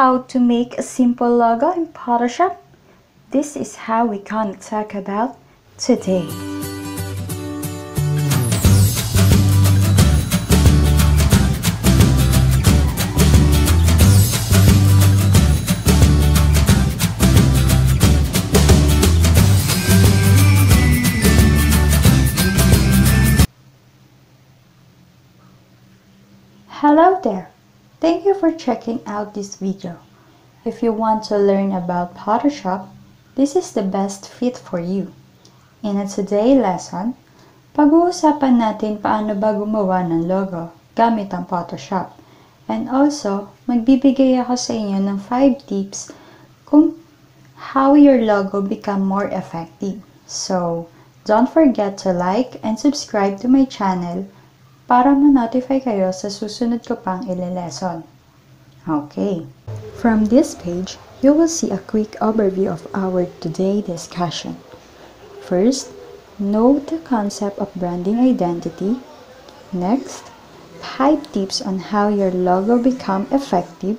how to make a simple logo in Photoshop? This is how we gonna talk about today. Hello there! Thank you for checking out this video. If you want to learn about Photoshop, this is the best fit for you. In a today lesson, pag-uusapan natin paano ba gumawa ng logo gamit ang Photoshop. And also, magbibigay ako sa inyo ng 5 tips kung how your logo become more effective. So, don't forget to like and subscribe to my channel para ma-notify kayo sa susunod ko pang ile-lesson. Okay. From this page, you will see a quick overview of our today discussion. First, know the concept of branding identity. Next, 5 tips on how your logo become effective.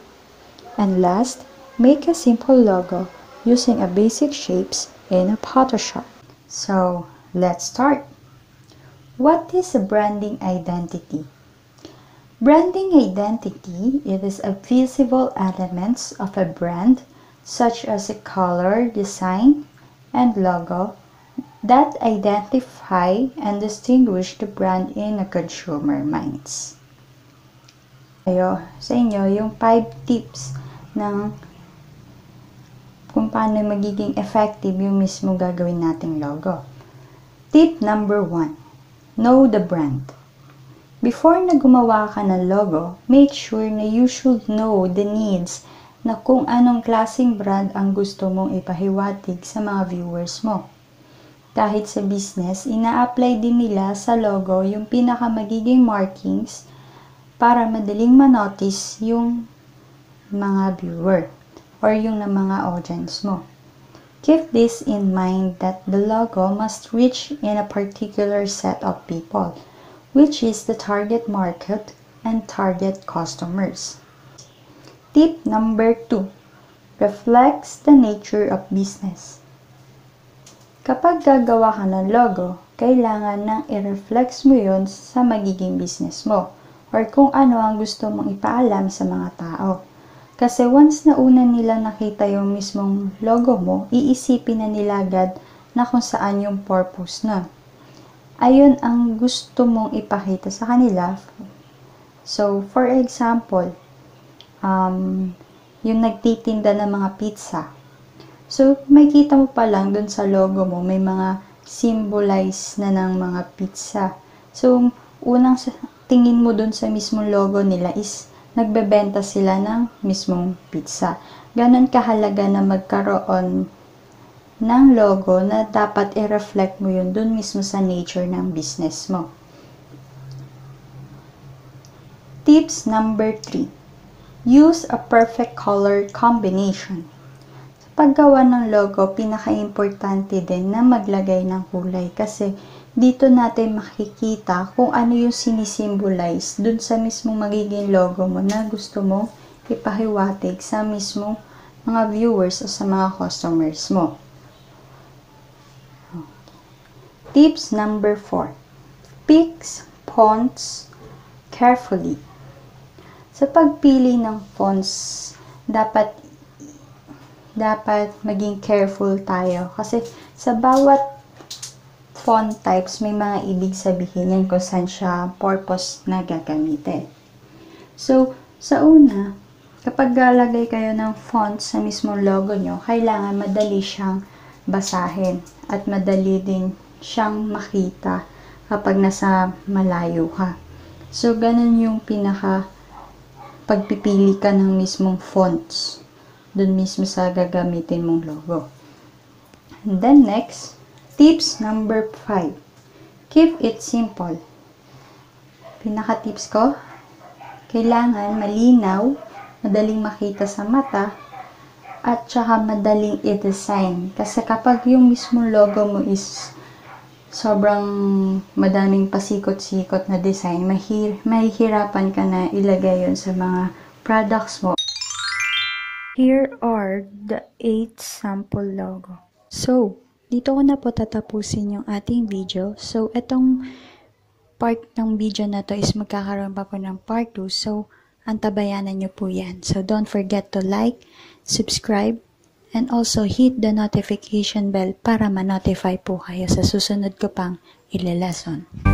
And last, make a simple logo using a basic shapes in a Photoshop. So, let's start. What is a branding identity? Branding identity it is a visible elements of a brand such as a color, design, and logo that identify and distinguish the brand in a consumer minds. Ayo, sa inyo yung 5 tips ng kung paano magiging effective yung mismo gagawin nating logo. Tip number 1 Know the brand. Before na gumawa ka ng logo, make sure na you should know the needs na kung anong klaseng brand ang gusto mong ipahiwatig sa mga viewers mo. Kahit sa business, ina-apply din nila sa logo yung pinaka magiging markings para madaling manotice yung mga viewer or yung na mga audience mo. Keep this in mind that the logo must reach in a particular set of people, which is the target market and target customers. Tip number 2. Reflects the nature of business. Kapag gagawa ka ng logo, kailangan nang i-reflex mo yon sa magiging business mo or kung ano ang gusto mong ipaalam sa mga tao. Kasi once na una nila nakita yung mismong logo mo, iisipin na nila agad na kung saan yung purpose na. Ayun ang gusto mong ipakita sa kanila. So, for example, um, yung nagtitinda ng mga pizza. So, makikita mo pa lang dun sa logo mo, may mga symbolize na ng mga pizza. So, unang tingin mo dun sa mismong logo nila is nagbebenta sila ng mismong pizza. Ganon kahalaga na magkaroon ng logo na dapat i-reflect mo yun dun mismo sa nature ng business mo. Tips number 3. Use a perfect color combination. Sa paggawa ng logo, pinaka-importante din na maglagay ng kulay kasi dito natin makikita kung ano yung sinisimbolize dun sa mismong magiging logo mo na gusto mo ipahiwatig sa mismong mga viewers o sa mga customers mo. Tips number 4. Picks fonts carefully. Sa pagpili ng fonts, dapat dapat maging careful tayo kasi sa bawat font types, may mga ibig sabihin yan kung saan siya purpose na gagamitin. So, sa una, kapag lalagay kayo ng font sa mismong logo nyo, kailangan madali siyang basahin at madali din siyang makita kapag nasa malayo ka. So, ganun yung pinaka pagpipili ka ng mismong fonts dun mismo sa gagamitin mong logo. And then next, Tips number 5. Keep it simple. Pinaka-tips ko, kailangan malinaw, madaling makita sa mata, at saka madaling i-design. Kasi kapag yung mismong logo mo is sobrang madaming pasikot-sikot na design, mahir, mahihirapan ka na ilagay yon sa mga products mo. Here are the 8 sample logo. So, dito ko na po tatapusin yung ating video. So, itong part ng video na to is magkakaroon pa po ng part 2. So, antabayanan nyo po yan. So, don't forget to like, subscribe, and also hit the notification bell para ma-notify po kayo sa susunod ko pang ile-lesson.